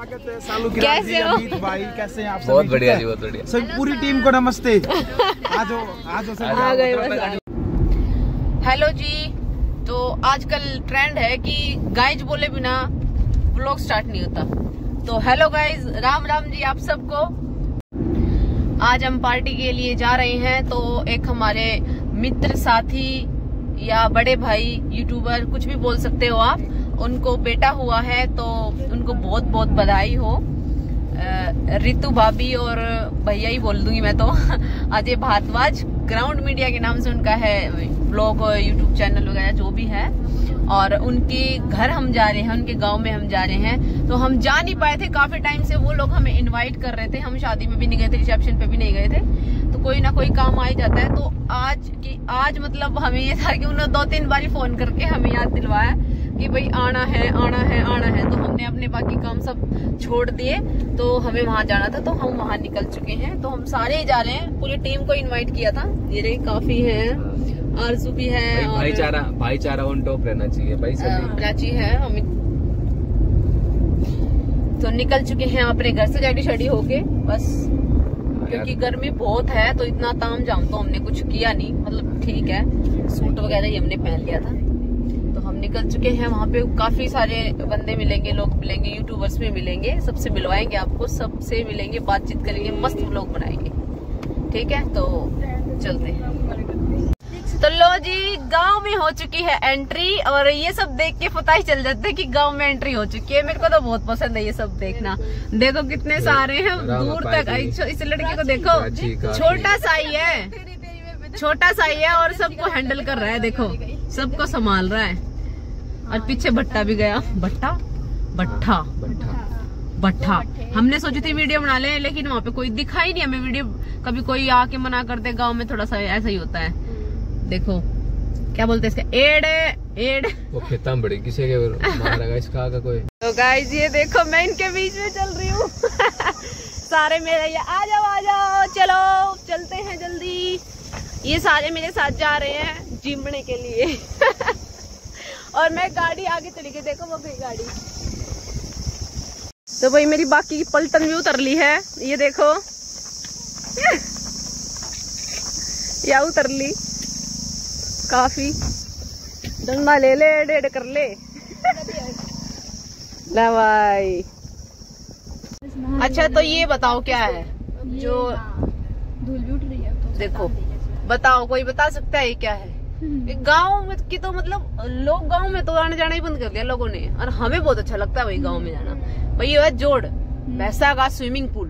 स्वागत है सालू की कैसे हो? भाई कैसे हैं आप बहुत बढ़िया जी? बहुत बढ़िया। सभी पूरी टीम को नमस्ते। आज हो आज हो सब आ गए। हेलो जी तो आजकल ट्रेंड है कि गाइज़ बोले बिना ब्लॉग स्टार्ट नहीं होता। तो हेलो गाइज़ राम राम जी आप सबको। आज हम पार्टी के लिए जा रहे हैं तो एक हमारे मित्र साथी या बड़े भाई यूट्यूबर कुछ भी बोल सकते हो आप। उनको बेटा हुआ है तो उनको बहुत बहुत बधाई हो। रितु भाभी और भैया ही बोल दूँगी मैं तो। अजय भारद्वाज, ग्राउंड मीडिया के नाम से उनका है ब्लॉग और यूट्यूब चैनल वगैरह जो भी है। और उनके घर हम जा रहे हैं, उनके गाँव में हम जा रहे हैं। तो हम जा नहीं पाए थे, काफ़ी टाइम से वो लोग हमें इनवाइट कर रहे थे। हम शादी में भी नहीं गए थे रिसेप्शन पे भी नहीं गए थे। तो कोई ना कोई काम आ ही जाता है। तो आज की, आज मतलब हमें ये था कि उन्होंने दो तीन बार फ़ोन करके हमें याद दिलवाया। कि भाई आना है आना है आना है। तो हमने अपने बाकी काम सब छोड़ दिए। तो हमें वहाँ जाना था तो हम वहाँ निकल चुके हैं। तो हम सारे ही जा रहे हैं। पूरी टीम को इनवाइट किया था। ये काफ़ी है आरज़ू भी है भाई- और भाईचारा भाईचारा ऑन टॉप रहना चाहिए। भाई प्राची है अमित तो निकल चुके हैं अपने घर से रेडी शेडी होके। बस क्योंकि गर्मी बहुत है तो इतना ताम जाम तो हमने कुछ किया नहीं। मतलब ठीक है सूट वगैरह ही हमने पहन लिया था। हम निकल चुके हैं वहाँ पे काफ़ी सारे बंदे मिलेंगे लोग मिलेंगे यूट्यूबर्स भी मिलेंगे सबसे मिलवाएँगे आपको सबसे मिलेंगे बातचीत करेंगे मस्त व्लॉग बनाएँगे। ठीक है? तो चलते हैं। तो लो जी गाँव में हो चुकी है एंट्री और ये सब देख के पता ही चल जाता है कि गाँव में एंट्री हो चुकी है। मेरे को तो बहुत पसंद है ये सब देखना। देखो कितने सारे हैं दूर तक इस लड़के को देखो। छोटा सा ही है। छोटा सा ही है और सबको हैंडल कर रहा है देखो। सबको संभाल रहा है। और पीछे भट्टा भी गया। भट्टा? भट्टा बट्ठा भट्टा हमने सोची थी वीडियो बना ले लेकिन वहाँ पे कोई दिखा ही नहीं हमें वीडियो कभी कोई आके मना कर दे गाँव में थोड़ा सा ऐसा ही होता है। देखो क्या बोलते हैं इसका? एड एड। वो खेता में बड़ी किसी के मारेगा इसका आगा कोई? तो गाइस ये देखो मैं इनके बीच में चल रही हूँ। सारे मेरे ये आ जाओ आ जाओ चलो चलते हैं जल्दी। ये सारे मेरे साथ जा रहे हैं जिमने के लिए। और मैं गाड़ी आगे चली गई देखो वो गई गाड़ी। तो भाई मेरी बाकी की पलटन भी उतर ली है ये देखो। या उतर ली। काफ़ी। डंडा ले ले डेढ़ कर ले। भाई। अच्छा तो ये बताओ क्या है? जो धूल भी उठ रही है तो देखो बताओ कोई बता सकता है ये क्या है? गाँव में की तो मतलब लोग गाँव में तो आने जाना ही बंद कर दिया लोगों ने। और हमें बहुत अच्छा लगता है भाई गाँव में जाना। भाई ये है जोड़ भैंसा का स्विमिंग पूल।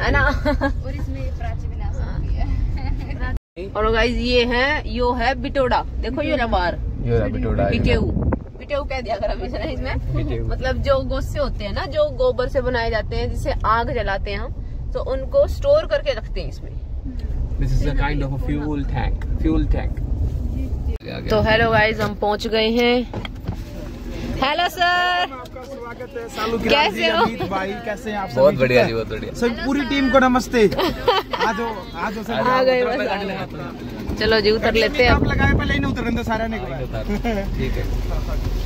है। ना? और इसमें प्राची विलास और गाइज़ ये है यो है बिटोड़ा। देखो ये ना बाहर। ये रहा बिटोड़ा पिटेऊ पिटेऊ कह दिया कर हमेशा इसमें। मतलब जो गोस्से होते हैं ना जो गोबर से बनाए जाते हैं जिसे आग जलाते हैं हम तो उनको स्टोर करके रखते हैं इसमें। This is a kind of a fuel tank fuel tank तो हेलो गाइज़ हम पहुँच गए हैं। हेलो सर आपका स्वागत है? सालू कैसे हो? भाई कैसे हैं आप बहुत बढ़िया जी बहुत बढ़िया। सभी पूरी टीम को नमस्ते। आज हो आज हो सब आ गए बस चलो जी उतर लेते हैं आप लगाए पहले ही नहीं उतरने दो सारे ने ठीक है।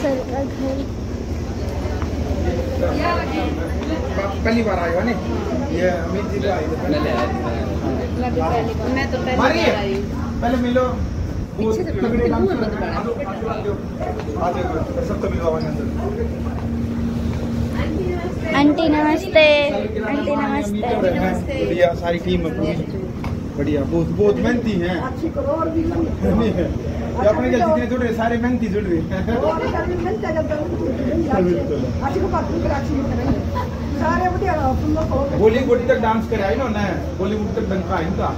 सर का घर। पहली बार आए हो ये अमित जी आए थे पहले मैं तो पहले आई पहले मिलो पीछे आंटी नमस्ते। आंटी नमस्ते। बढ़िया सारी टीम पूरी बढ़िया बहुत बहुत मेहनती है। ये अपने के जितने जुड़ रहे सारे मेहनती जुड़ रहे बॉलीवुड तक डांस करे आई ना ना बॉलीवुड तक डंका है इनका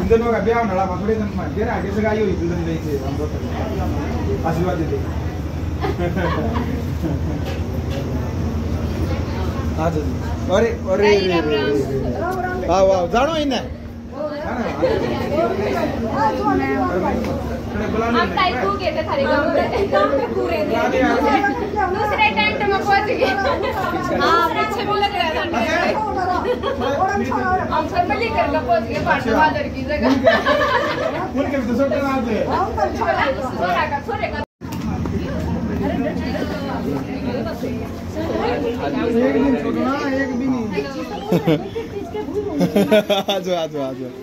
इन दोनों का ब्याह होना थोड़े दिन में देर आगे से गाई हुई दुल्हन नहीं थे, हम लोग। आशीर्वाद दे आ जाओ। अरे अरे अरे अरे। आओ आओ जानो इन्हें हम टाइकू के थे थारे गाँव में गाँव में पूरे दूसरे टेंट में पहुँच गए हाँ पीछे भी लग रहा था हम सब कर के पहुँच गए पार्टी वादर की जगह उनके भी तो सब आते हैं छोरा का छोरे का एक दिन छोड़ो ना एक भी नहीं। आ जाओ आ जाओ आ जाओ।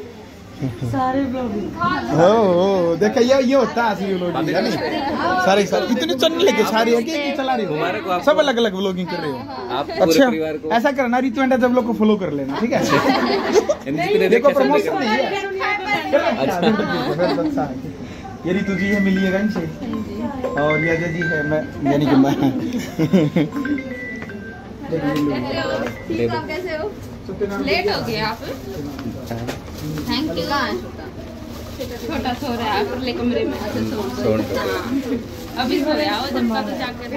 हो। हो देखा ये ये होता है असली व्लॉगिंग है नहीं सारे सारे इतने चलने लगे सारे हैं कि चला रही हमारे हो? सब अलग अलग व्लॉगिंग कर रहे हो। आप अच्छा को ऐसा करना रितु एंड जब लोग को फॉलो कर लेना ठीक है? देखो प्रमोशन नहीं है। ये रितु जी है मिलिएगा इनसे और ये अजय जी है मैं यानी कि मैं। हो लेट हो गए आप। थैंक यू छोटा सो रहा है परले कमरे में। ऐसे सो। हाँ। अभी सो रहा हो जब तो जाकर।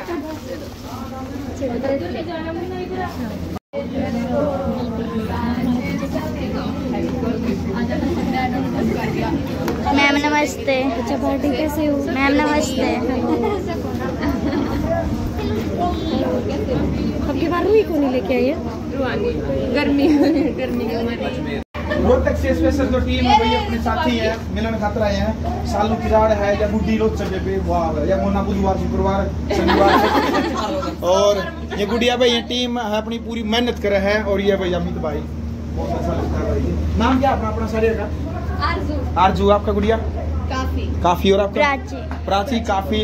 मैम नमस्ते। अच्छा पार्टी कैसे हो मैम नमस्ते। आपके बार रुई को नहीं लेके आई है? गर्मी गर्मी के मारे। रोहतक से स्पेशल जो टीम है भैया अपने साथी है मिलन खातर आए हैं। सालू किराड़ है या गुड्डी लोग चले पे वाह या मोना बुधवार शुक्रवार शनिवार। और ये गुड़िया भाई ये टीम है अपनी पूरी मेहनत करे है और ये भाई अमित भाई बहुत अच्छा लगता है भाई। नाम क्या अपना अपना सारे का? आरज़ू। आरज़ू आपका गुड़िया काफ़ी। काफ़ी और आपका? प्राची। प्राची काफ़ी।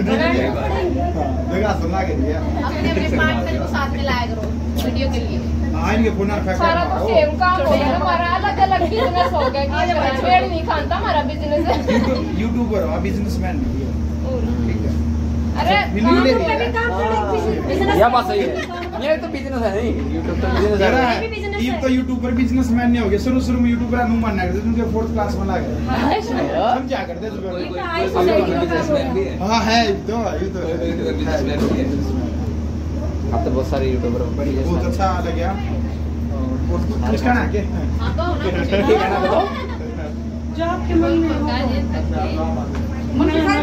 जगह सुना के लिए अपने अपने पार्टनर को साथ में लाया करो वीडियो के लिए आएँगे पुनः सारा कुछ सेम काम हो गया हमारा अलग अलग बिज़नेस हो गया कि पेड़ नहीं खाता हमारा बिज़नेस है यूट्यूबर हो बिजनेसमैन ठीक है यह बात सही है? ये तो बिज़नेस है नहीं यूट्यूब तो बिज़नेस है। ये तो यूट्यूबर बिजनेसमैन नहीं हो गए शुरू शुरू में यूट्यूबर नहीं मानना करते तुमके फोर्थ क्लास में ला गए करते। कोई कोई बिजनेसमैन भी है। हाँ है ये तो ये तो बिजनेसमैन भी है अब तो बहुत सारे यूट्यूबर बहुत अच्छा लगा और कुछ कहना है क्या? है ना बताओ।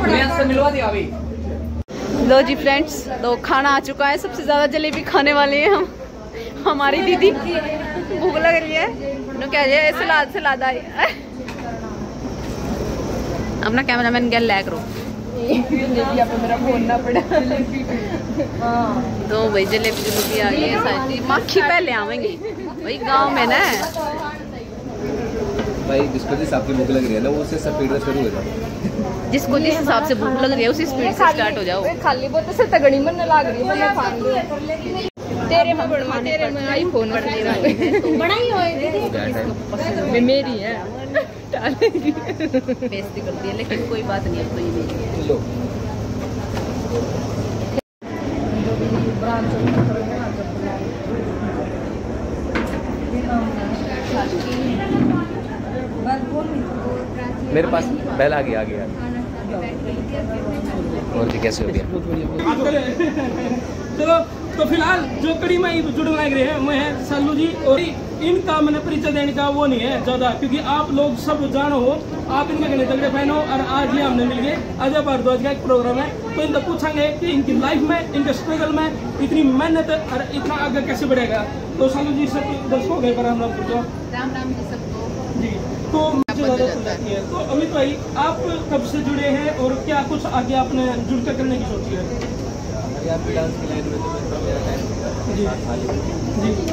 मैं से मिलवा दिया अभी। लो जी फ्रेंड्स तो खाना आ चुका है। सबसे ज़्यादा जलेबी खाने वाले हैं हम। हमारी दीदी, भूख लग रही है। नो क्या है सलाद सलाद आई। अपना कैमरामैन गैल लैग करो मेरा बोलना पड़ा तो भाई जलेबी जलेबी आ गई है माखी पहले आवेंगे। भाई गाँव में ना। भाई जिसको जिस आपकी भूख लग रही है ना, वो उससे स्पीड में शुरू हो। जाओ जिसको जिस हिसाब से भूख लग रही है उसी स्पीड से स्टार्ट हो जाओ। खाली बोतल से तगड़ी मन लग रही है। तेरे में बढ़वा तेरे में आईफोन बड़ा ही होए दीदी। में मेरी है। बेइज्जती कर दी है लेकिन कोई बात नहीं अब तो ये मेरी लो मेरे पास बैल आ गया आ गया। और जी कैसे हो गया तो तो फ़िलहाल जो कड़ी में जुड़ लग रहे हैं मैं है सल्लू जी और इनका मैंने परिचय देने का वो नहीं है ज़्यादा क्योंकि आप लोग सब जानो हो आप इनके गले तगड़े फ़ैन हो और आज ही हमने मिल गए। अजय भारद्वाज का एक प्रोग्राम है। तो इनसे पूछेंगे कि इनकी लाइफ में इनके स्ट्रगल में इतनी मेहनत और इतना आगे कैसे बढ़ेगा? तो सल्लू जी सब दर्शकों गए पर हम लोग राम राम जी सबको। जी। तो जाता है। तो अमित भाई आप कब से जुड़े हैं और क्या कुछ आगे आपने जुड़कर करने की सोची है? डांस की लाइन में तो मेरा टाइम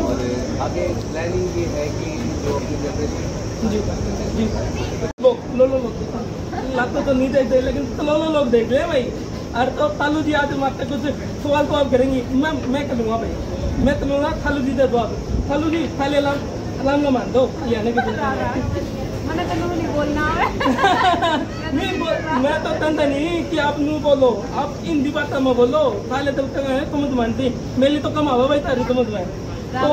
और आगे प्लानिंग ये है कि जो अपनी जनरेशन लो लो तो नहीं देखते लेकिन लो लो लोग देख रहे हैं भाई। अरे तो तालू जी आज मारते कुछ सवाल तो आप करेंगी। मैं मैं कर लूँगा भाई। मैं कर लूँगा थालू जी दे दो आप। थालू जी पहले अलार्म अलार्म मान दो। ये आने के दिन मैंने नहीं बोलना नहीं बोल- मैं तो तंदा नहीं कि आप नू बोलो। आप हिंदी बात में बोलो। पहले तो तुम तो मानती मेरी तो कम आवा भाई तारी तुम मैं तो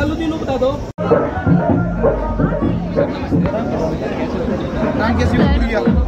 हेलो जी बता दो। नाम कैसी हो?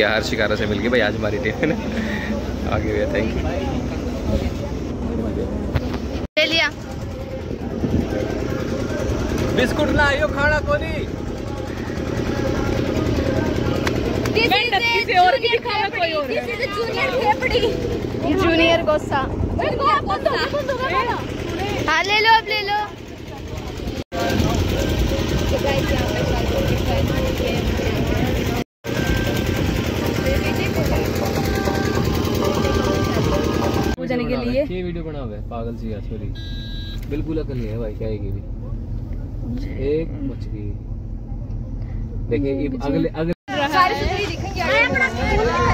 चलाता हर शिकारा से मिल गई भाई आज हमारी टीम ने। आगे भैया थैंक यू ले लिया। बिस्कुट ना आयो खाना कोनी। किसी और की दिखाना कोई और जूनियर फेफड़ी जूनियर गोसा हाँ ले लो अब ले लो। पूजने के लिए। ये वीडियो बना हुआ है पागल सी है सॉरी बिल्कुल अकल नहीं है भाई क्या है ये भी एक मछली। देखिए अगले अगले सारी सुथरी दिखेंगे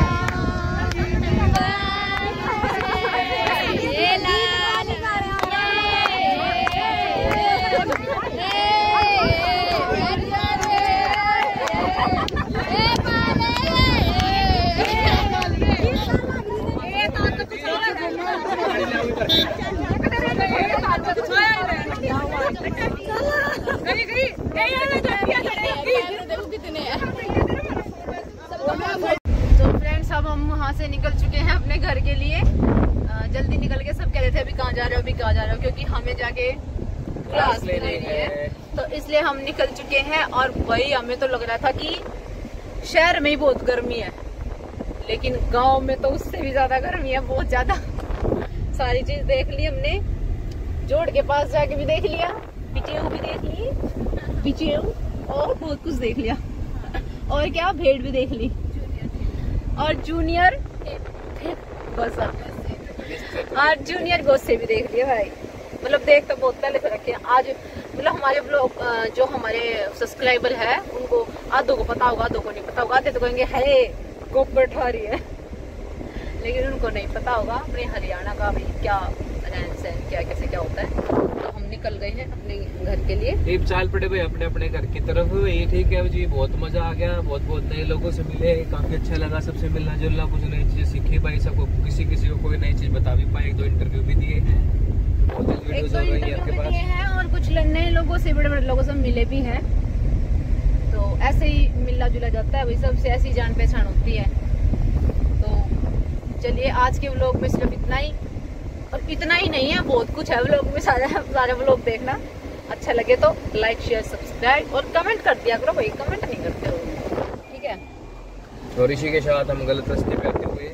तो फ्रेंड्स अब हम वहाँ से निकल चुके हैं अपने घर के लिए अ, जल्दी निकल के सब कह रहे थे अभी कहाँ जा रहे हो अभी कहाँ जा रहे हो क्योंकि हमें जाके क्लास लेनी लेनी है है। तो हम निकल चुके हैं और वही हमें तो लग रहा था कि शहर में ही बहुत गर्मी है। लेकिन गाँव में तो उससे भी ज़्यादा गर्मी है, बहुत ज़्यादा। सारी चीज़ देख ली हमने। जोड़ के पास जाके भी देख लिया पिचेऊ भी देख ली पिचेऊ और बहुत कुछ देख लिया। और क्या, भेड़ भी देख ली। और जूनियर गोसा और जूनियर गोसे भी देख लिया भाई। मतलब देख तो बहुत पहले से रखे हैं। आज मतलब हमारे ब्लॉग जो हमारे सब्सक्राइबर है, उनको आधों को पता होगा, आधों को नहीं पता होगा। आधे तो कहेंगे है गोबर ठारी है। लेकिन उनको नहीं पता होगा, अपने हरियाणा का भी क्या रहन सहन क्या, कैसे क्या होता है। तो हम निकल गए हैं अपने घर के लिए। चाल पड़े भाई, अपने अपने घर की तरफ़। ये ठीक है जी, बहुत मज़ा आ गया। बहुत बहुत नए लोगों से मिले। काफ़ी अच्छा लगा सबसे मिलना जुलना कुछ नई चीज़ें सीखी पाई सबको, किसी किसी को कोई नई चीज़ बता भी पाई एक दो इंटरव्यू भी दिए। इंटरव्यू दिए हैं और कुछ नए लोगों से बड़े बड़े लोगों से मिले भी हैं। तो ऐसे ही मिलना जुला जाता है वही सबसे ऐसी जान पहचान होती है। तो चलिए आज के व्लॉग में सिर्फ़ इतना ही। और इतना ही नहीं है बहुत कुछ है व्लॉग में सारे सारे व्लॉग देखना। अच्छा लगे तो लाइक शेयर सब्सक्राइब और कमेंट कर दिया करो भाई कमेंट नहीं करते हो। ठीक है? और इसी के साथ हम गलत रास्ते पे आते हुए